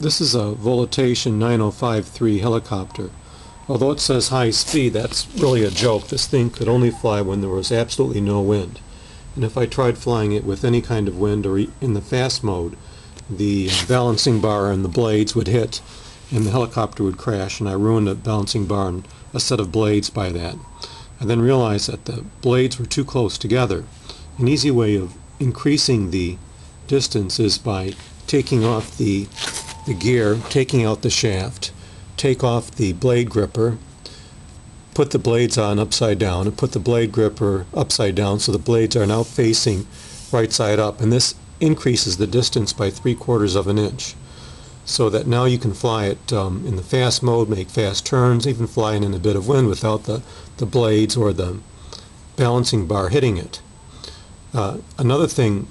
This is a Volitation 9053 helicopter. Although it says high speed, that's really a joke. This thing could only fly when there was absolutely no wind. And if I tried flying it with any kind of wind or in the fast mode, the balancing bar and the blades would hit and the helicopter would crash and I ruined a balancing bar and a set of blades by that. I then realized that the blades were too close together. An easy way of increasing the distance is by taking off the, the gear, taking out the shaft, take off the blade gripper, put the blades on upside down, and put the blade gripper upside down so the blades are now facing right side up. And this increases the distance by three quarters of an inch. So that now you can fly it um, in the fast mode, make fast turns, even flying in a bit of wind without the, the blades or the balancing bar hitting it. Uh, another thing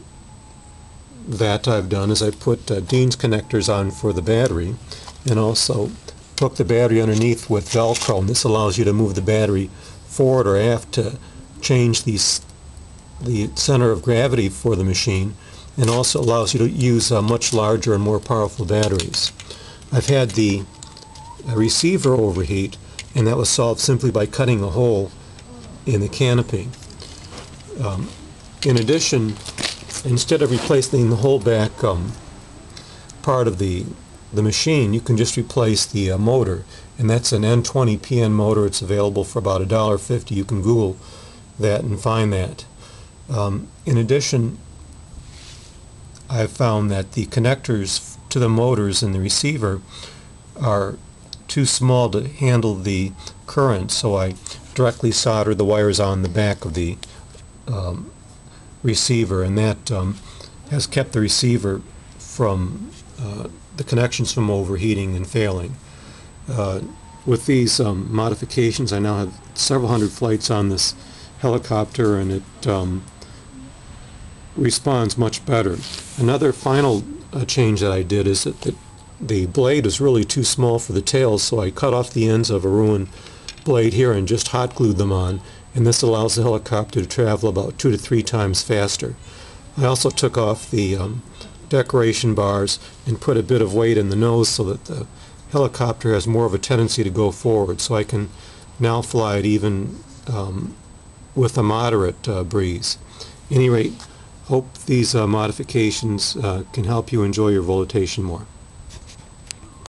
that I've done is I put uh, Dean's connectors on for the battery and also hook the battery underneath with Velcro. And this allows you to move the battery forward or aft to change the, the center of gravity for the machine and also allows you to use uh, much larger and more powerful batteries. I've had the uh, receiver overheat and that was solved simply by cutting a hole in the canopy. Um, in addition, instead of replacing the whole back um, part of the the machine, you can just replace the uh, motor, and that's an N20 PN motor. It's available for about a dollar fifty. You can Google that and find that. Um, in addition, I've found that the connectors to the motors in the receiver are too small to handle the current, so I directly solder the wires on the back of the um, receiver, and that um, has kept the receiver from uh, the connections from overheating and failing. Uh, with these um, modifications, I now have several hundred flights on this helicopter, and it um, responds much better. Another final uh, change that I did is that the, the blade is really too small for the tail, so I cut off the ends of a ruined blade here and just hot glued them on, and this allows the helicopter to travel about two to three times faster. I also took off the um, decoration bars and put a bit of weight in the nose so that the helicopter has more of a tendency to go forward, so I can now fly it even um, with a moderate uh, breeze. any rate, hope these uh, modifications uh, can help you enjoy your volitation more.